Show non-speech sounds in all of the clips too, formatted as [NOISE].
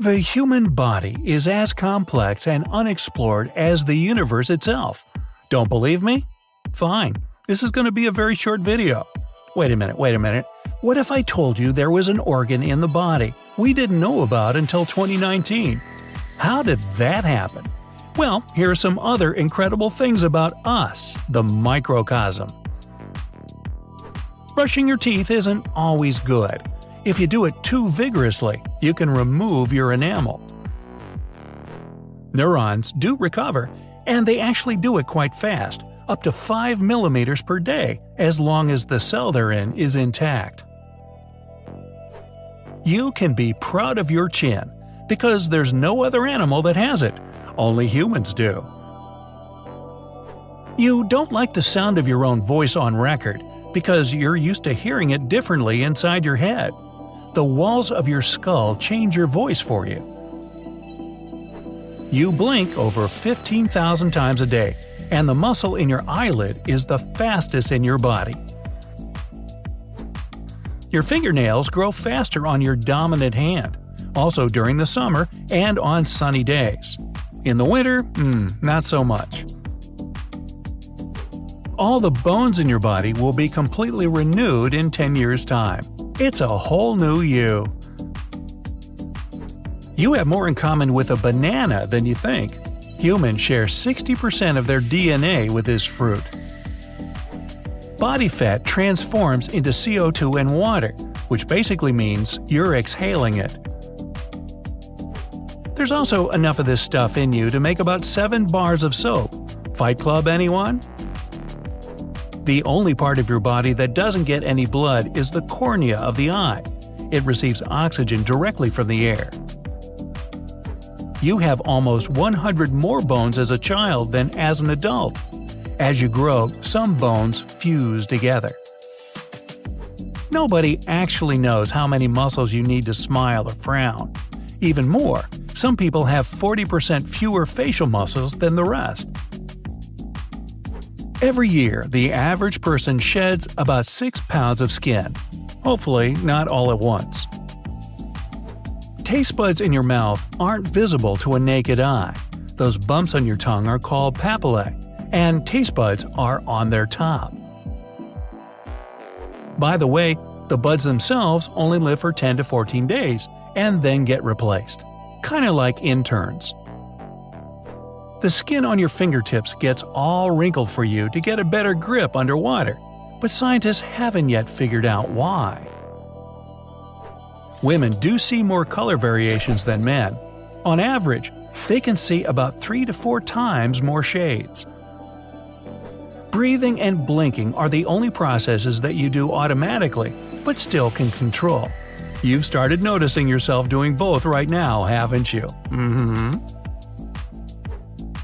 The human body is as complex and unexplored as the universe itself. Don't believe me? Fine. This is going to be a very short video. Wait a minute, wait a minute. What if I told you there was an organ in the body we didn't know about until 2019? How did that happen? Well, here are some other incredible things about us, the microcosm. Brushing your teeth isn't always good. If you do it too vigorously, you can remove your enamel. Neurons do recover, and they actually do it quite fast, up to 5 millimeters per day, as long as the cell they're in is intact. You can be proud of your chin, because there's no other animal that has it, only humans do. You don't like the sound of your own voice on record, because you're used to hearing it differently inside your head the walls of your skull change your voice for you. You blink over 15,000 times a day, and the muscle in your eyelid is the fastest in your body. Your fingernails grow faster on your dominant hand, also during the summer and on sunny days. In the winter, mm, not so much. All the bones in your body will be completely renewed in 10 years' time. It's a whole new you. You have more in common with a banana than you think. Humans share 60% of their DNA with this fruit. Body fat transforms into CO2 and water, which basically means you're exhaling it. There's also enough of this stuff in you to make about 7 bars of soap. Fight Club, anyone? The only part of your body that doesn't get any blood is the cornea of the eye. It receives oxygen directly from the air. You have almost 100 more bones as a child than as an adult. As you grow, some bones fuse together. Nobody actually knows how many muscles you need to smile or frown. Even more, some people have 40% fewer facial muscles than the rest. Every year, the average person sheds about 6 pounds of skin. Hopefully, not all at once. Taste buds in your mouth aren't visible to a naked eye. Those bumps on your tongue are called papillae, and taste buds are on their top. By the way, the buds themselves only live for 10 to 14 days and then get replaced. Kinda like interns. The skin on your fingertips gets all wrinkled for you to get a better grip underwater, but scientists haven't yet figured out why. Women do see more color variations than men. On average, they can see about 3 to 4 times more shades. Breathing and blinking are the only processes that you do automatically, but still can control. You've started noticing yourself doing both right now, haven't you? Mm hmm.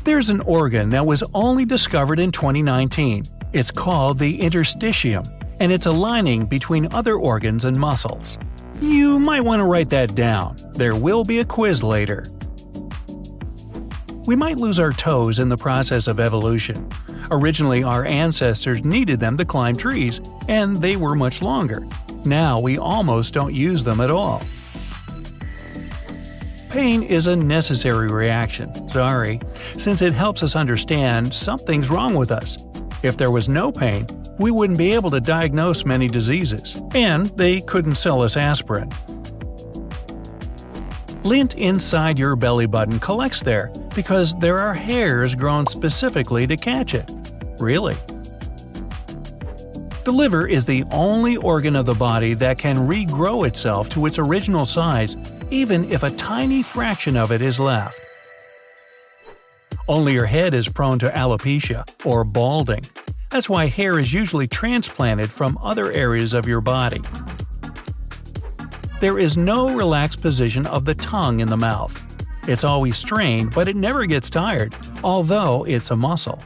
There's an organ that was only discovered in 2019. It's called the interstitium, and it's a lining between other organs and muscles. You might want to write that down. There will be a quiz later. We might lose our toes in the process of evolution. Originally, our ancestors needed them to climb trees, and they were much longer. Now we almost don't use them at all. Pain is a necessary reaction, sorry, since it helps us understand something's wrong with us. If there was no pain, we wouldn't be able to diagnose many diseases, and they couldn't sell us aspirin. Lint inside your belly button collects there because there are hairs grown specifically to catch it. Really? The liver is the only organ of the body that can regrow itself to its original size even if a tiny fraction of it is left. Only your head is prone to alopecia, or balding. That's why hair is usually transplanted from other areas of your body. There is no relaxed position of the tongue in the mouth. It's always strained, but it never gets tired, although it's a muscle.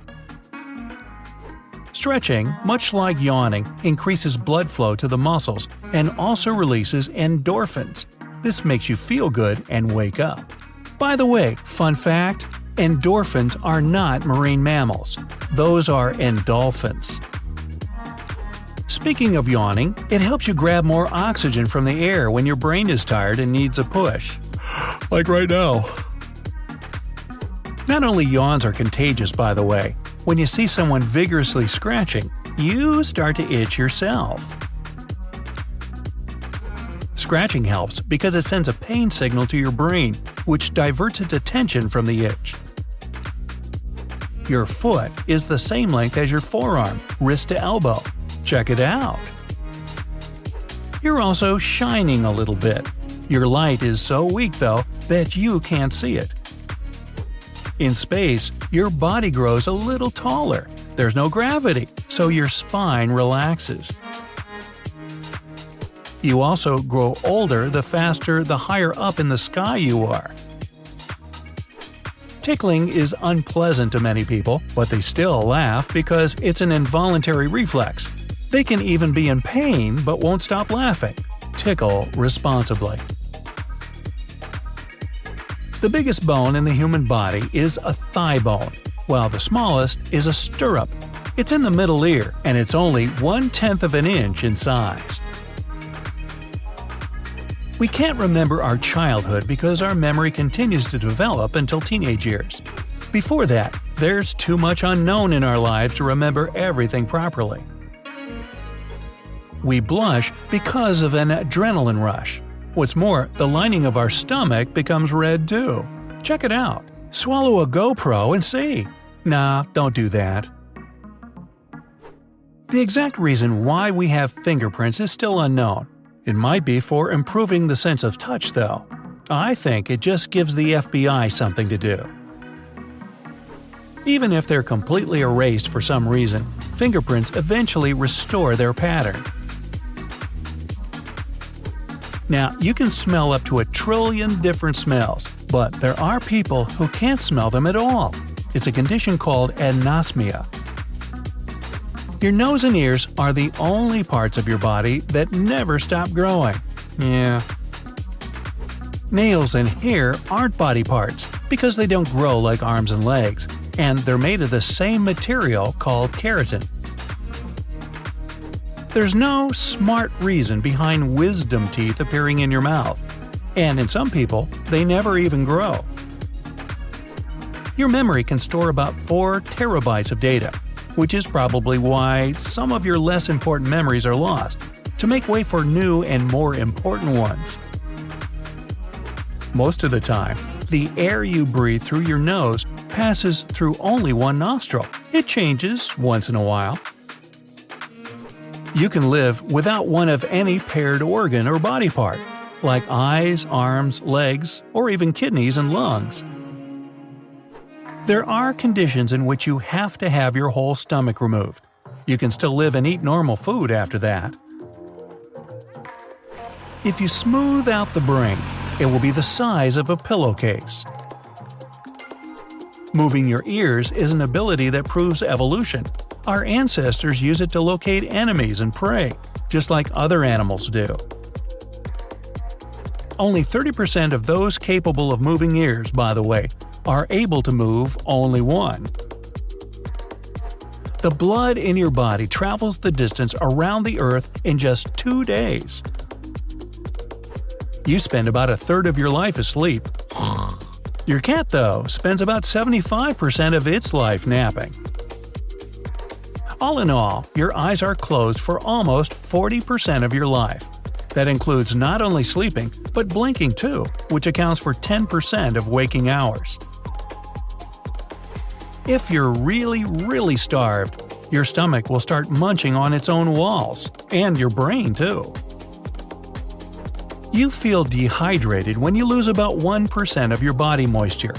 Stretching, much like yawning, increases blood flow to the muscles and also releases endorphins, this makes you feel good and wake up. By the way, fun fact endorphins are not marine mammals, those are endolphins. Speaking of yawning, it helps you grab more oxygen from the air when your brain is tired and needs a push. [GASPS] like right now. Not only yawns are contagious, by the way. When you see someone vigorously scratching, you start to itch yourself. Scratching helps because it sends a pain signal to your brain, which diverts its attention from the itch. Your foot is the same length as your forearm, wrist to elbow. Check it out. You're also shining a little bit. Your light is so weak, though, that you can't see it. In space, your body grows a little taller. There's no gravity, so your spine relaxes. You also grow older the faster the higher up in the sky you are. Tickling is unpleasant to many people, but they still laugh because it's an involuntary reflex. They can even be in pain but won't stop laughing. Tickle responsibly. The biggest bone in the human body is a thigh bone, while the smallest is a stirrup. It's in the middle ear, and it's only one tenth of an inch in size. We can't remember our childhood because our memory continues to develop until teenage years. Before that, there's too much unknown in our lives to remember everything properly. We blush because of an adrenaline rush. What's more, the lining of our stomach becomes red too. Check it out. Swallow a GoPro and see. Nah, don't do that. The exact reason why we have fingerprints is still unknown. It might be for improving the sense of touch, though. I think it just gives the FBI something to do. Even if they're completely erased for some reason, fingerprints eventually restore their pattern. Now, you can smell up to a trillion different smells, but there are people who can't smell them at all. It's a condition called anosmia. Your nose and ears are the only parts of your body that never stop growing. Yeah. Nails and hair aren't body parts because they don't grow like arms and legs, and they're made of the same material called keratin. There's no smart reason behind wisdom teeth appearing in your mouth, and in some people, they never even grow. Your memory can store about 4 terabytes of data, which is probably why some of your less important memories are lost, to make way for new and more important ones. Most of the time, the air you breathe through your nose passes through only one nostril. It changes once in a while, you can live without one of any paired organ or body part, like eyes, arms, legs, or even kidneys and lungs. There are conditions in which you have to have your whole stomach removed. You can still live and eat normal food after that. If you smooth out the brain, it will be the size of a pillowcase. Moving your ears is an ability that proves evolution, our ancestors use it to locate enemies and prey, just like other animals do. Only 30% of those capable of moving ears, by the way, are able to move only one. The blood in your body travels the distance around the Earth in just two days. You spend about a third of your life asleep. Your cat, though, spends about 75% of its life napping. All in all, your eyes are closed for almost 40% of your life. That includes not only sleeping, but blinking too, which accounts for 10% of waking hours. If you're really, really starved, your stomach will start munching on its own walls, and your brain too. You feel dehydrated when you lose about 1% of your body moisture.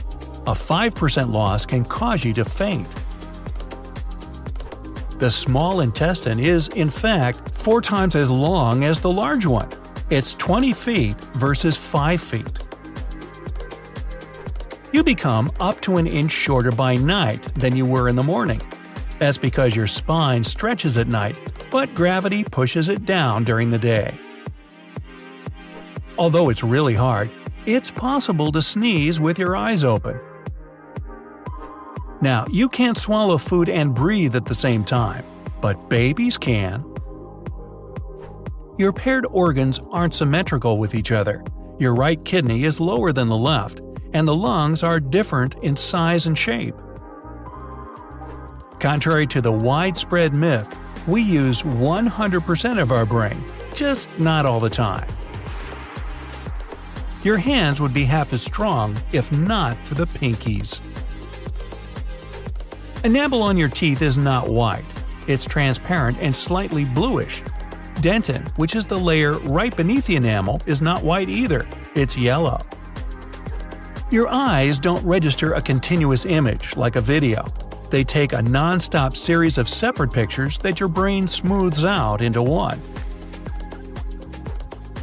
A 5% loss can cause you to faint. The small intestine is, in fact, four times as long as the large one. It's 20 feet versus 5 feet. You become up to an inch shorter by night than you were in the morning. That's because your spine stretches at night, but gravity pushes it down during the day. Although it's really hard, it's possible to sneeze with your eyes open. Now, you can't swallow food and breathe at the same time, but babies can. Your paired organs aren't symmetrical with each other. Your right kidney is lower than the left, and the lungs are different in size and shape. Contrary to the widespread myth, we use 100% of our brain, just not all the time. Your hands would be half as strong if not for the pinkies. Enamel on your teeth is not white. It's transparent and slightly bluish. Dentin, which is the layer right beneath the enamel, is not white either. It's yellow. Your eyes don't register a continuous image like a video. They take a non-stop series of separate pictures that your brain smooths out into one.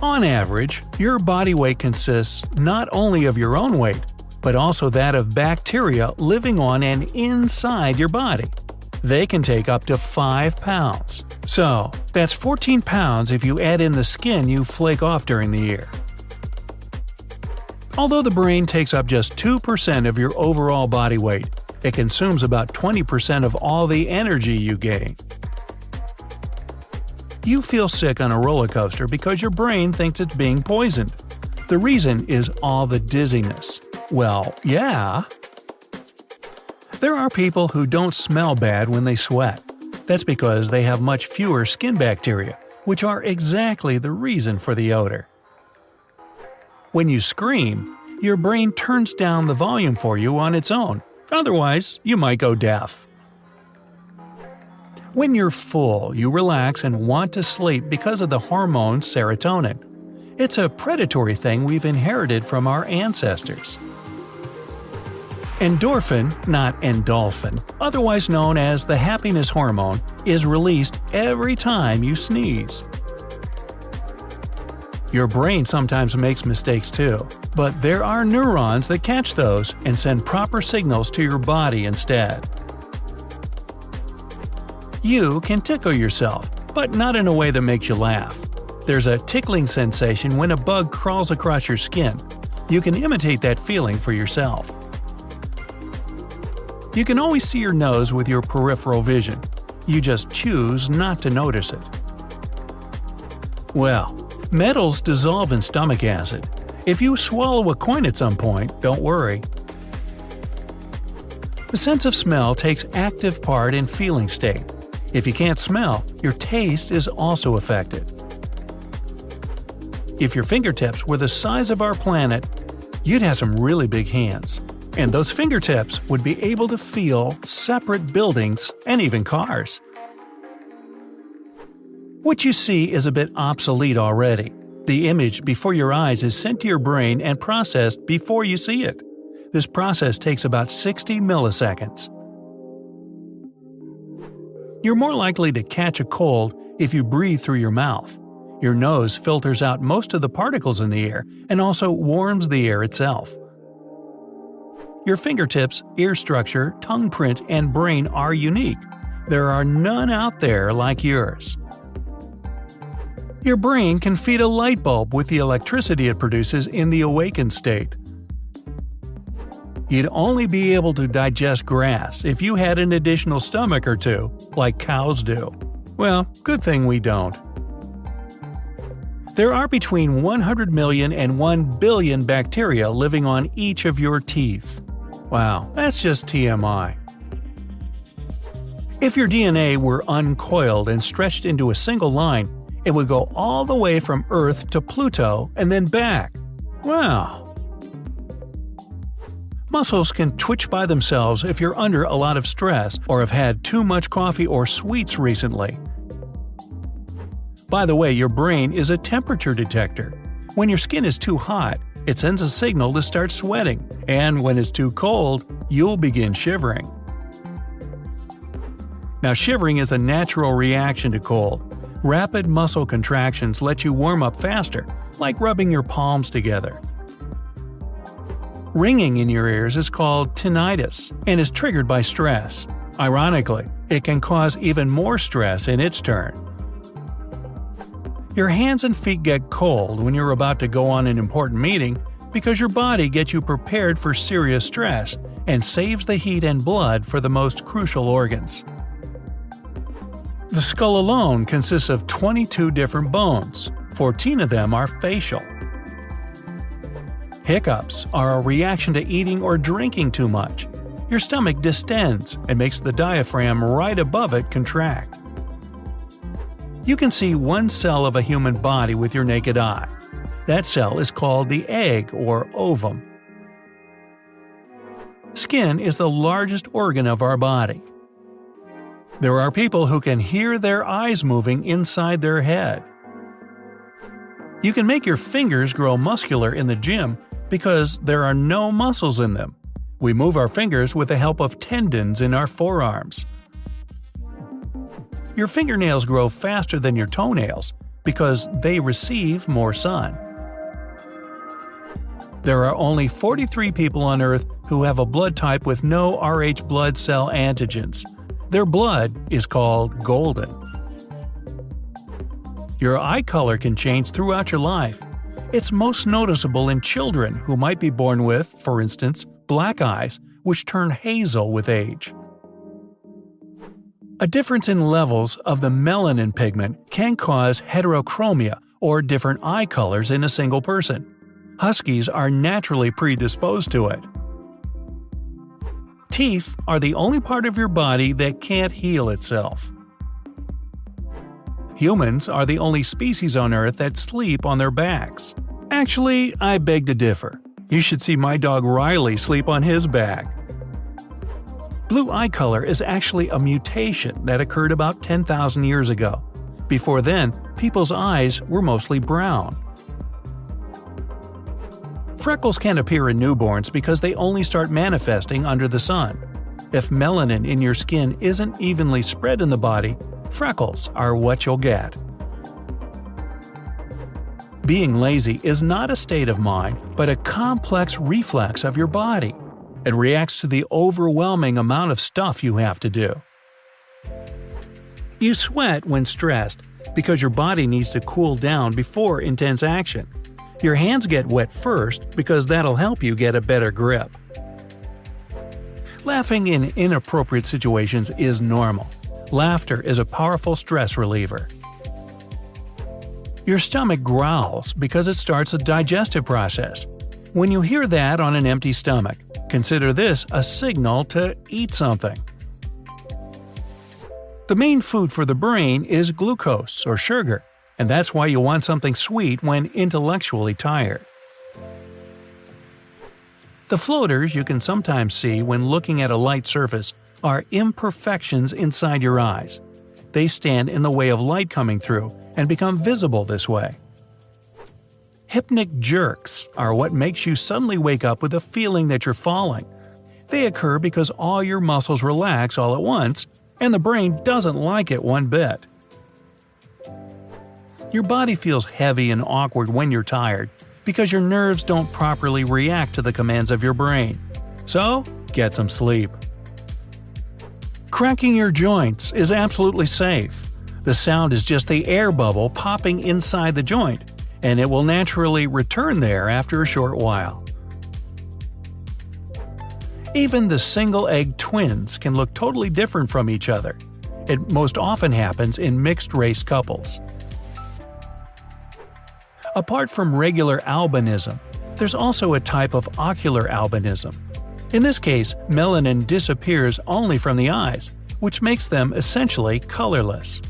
On average, your body weight consists not only of your own weight, but also that of bacteria living on and inside your body. They can take up to 5 pounds. So, that's 14 pounds if you add in the skin you flake off during the year. Although the brain takes up just 2% of your overall body weight, it consumes about 20% of all the energy you gain. You feel sick on a roller coaster because your brain thinks it's being poisoned. The reason is all the dizziness. Well, yeah. There are people who don't smell bad when they sweat. That's because they have much fewer skin bacteria, which are exactly the reason for the odor. When you scream, your brain turns down the volume for you on its own, Otherwise, you might go deaf. When you're full, you relax and want to sleep because of the hormone serotonin. It's a predatory thing we've inherited from our ancestors. Endorphin, not endolphin, otherwise known as the happiness hormone, is released every time you sneeze. Your brain sometimes makes mistakes too, but there are neurons that catch those and send proper signals to your body instead. You can tickle yourself, but not in a way that makes you laugh. There's a tickling sensation when a bug crawls across your skin. You can imitate that feeling for yourself. You can always see your nose with your peripheral vision. You just choose not to notice it. Well, metals dissolve in stomach acid, if you swallow a coin at some point, don't worry. The sense of smell takes active part in feeling state. If you can't smell, your taste is also affected. If your fingertips were the size of our planet, you'd have some really big hands. And those fingertips would be able to feel separate buildings and even cars. What you see is a bit obsolete already. The image before your eyes is sent to your brain and processed before you see it. This process takes about 60 milliseconds. You're more likely to catch a cold if you breathe through your mouth. Your nose filters out most of the particles in the air and also warms the air itself. Your fingertips, ear structure, tongue print, and brain are unique. There are none out there like yours. Your brain can feed a light bulb with the electricity it produces in the awakened state. You'd only be able to digest grass if you had an additional stomach or two, like cows do. Well, good thing we don't. There are between 100 million and 1 billion bacteria living on each of your teeth. Wow, that's just TMI. If your DNA were uncoiled and stretched into a single line, it would go all the way from Earth to Pluto and then back. Wow. Muscles can twitch by themselves if you're under a lot of stress or have had too much coffee or sweets recently. By the way, your brain is a temperature detector. When your skin is too hot, it sends a signal to start sweating, and when it's too cold, you'll begin shivering. Now, shivering is a natural reaction to cold, Rapid muscle contractions let you warm up faster, like rubbing your palms together. Ringing in your ears is called tinnitus and is triggered by stress. Ironically, it can cause even more stress in its turn. Your hands and feet get cold when you're about to go on an important meeting because your body gets you prepared for serious stress and saves the heat and blood for the most crucial organs. The skull alone consists of 22 different bones, 14 of them are facial. Hiccups are a reaction to eating or drinking too much. Your stomach distends and makes the diaphragm right above it contract. You can see one cell of a human body with your naked eye. That cell is called the egg or ovum. Skin is the largest organ of our body. There are people who can hear their eyes moving inside their head. You can make your fingers grow muscular in the gym because there are no muscles in them. We move our fingers with the help of tendons in our forearms. Your fingernails grow faster than your toenails because they receive more sun. There are only 43 people on Earth who have a blood type with no Rh blood cell antigens. Their blood is called golden. Your eye color can change throughout your life. It's most noticeable in children who might be born with, for instance, black eyes, which turn hazel with age. A difference in levels of the melanin pigment can cause heterochromia, or different eye colors in a single person. Huskies are naturally predisposed to it. Teeth are the only part of your body that can't heal itself. Humans are the only species on Earth that sleep on their backs. Actually, I beg to differ. You should see my dog Riley sleep on his back. Blue eye color is actually a mutation that occurred about 10,000 years ago. Before then, people's eyes were mostly brown. Freckles can't appear in newborns because they only start manifesting under the sun. If melanin in your skin isn't evenly spread in the body, freckles are what you'll get. Being lazy is not a state of mind, but a complex reflex of your body. It reacts to the overwhelming amount of stuff you have to do. You sweat when stressed because your body needs to cool down before intense action. Your hands get wet first because that'll help you get a better grip. Laughing in inappropriate situations is normal. Laughter is a powerful stress reliever. Your stomach growls because it starts a digestive process. When you hear that on an empty stomach, consider this a signal to eat something. The main food for the brain is glucose or sugar, and that's why you want something sweet when intellectually tired. The floaters you can sometimes see when looking at a light surface are imperfections inside your eyes. They stand in the way of light coming through and become visible this way. Hypnic jerks are what makes you suddenly wake up with a feeling that you're falling. They occur because all your muscles relax all at once, and the brain doesn't like it one bit. Your body feels heavy and awkward when you're tired because your nerves don't properly react to the commands of your brain. So, get some sleep. Cracking your joints is absolutely safe. The sound is just the air bubble popping inside the joint, and it will naturally return there after a short while. Even the single egg twins can look totally different from each other. It most often happens in mixed race couples. Apart from regular albinism, there's also a type of ocular albinism. In this case, melanin disappears only from the eyes, which makes them essentially colorless.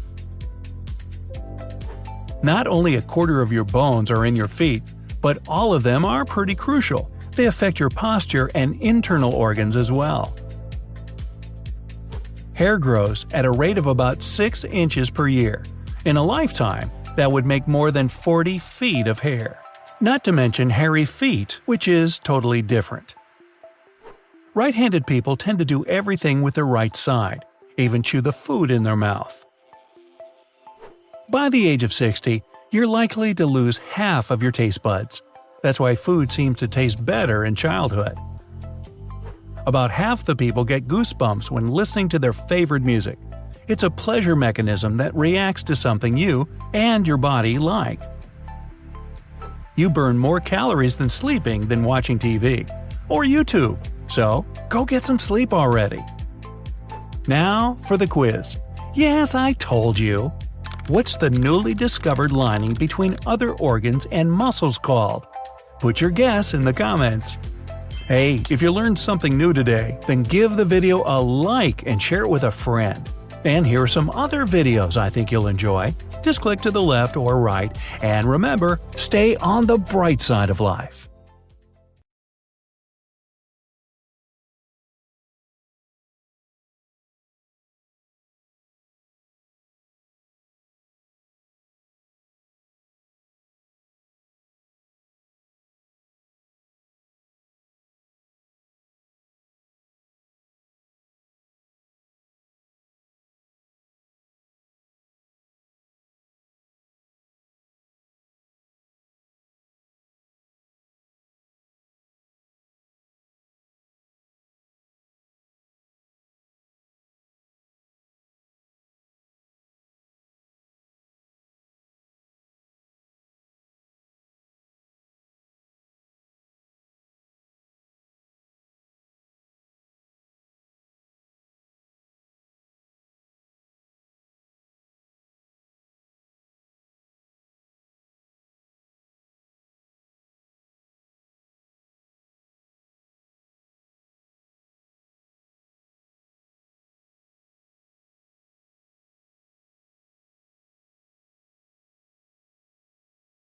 Not only a quarter of your bones are in your feet, but all of them are pretty crucial. They affect your posture and internal organs as well. Hair grows at a rate of about 6 inches per year. In a lifetime, that would make more than 40 feet of hair. Not to mention hairy feet, which is totally different. Right handed people tend to do everything with their right side, even chew the food in their mouth. By the age of 60, you're likely to lose half of your taste buds. That's why food seems to taste better in childhood. About half the people get goosebumps when listening to their favorite music. It's a pleasure mechanism that reacts to something you and your body like. You burn more calories than sleeping than watching TV or YouTube, so go get some sleep already. Now for the quiz. Yes, I told you. What's the newly discovered lining between other organs and muscles called? Put your guess in the comments. Hey, if you learned something new today, then give the video a like and share it with a friend. And here are some other videos I think you'll enjoy. Just click to the left or right, and remember, stay on the bright side of life.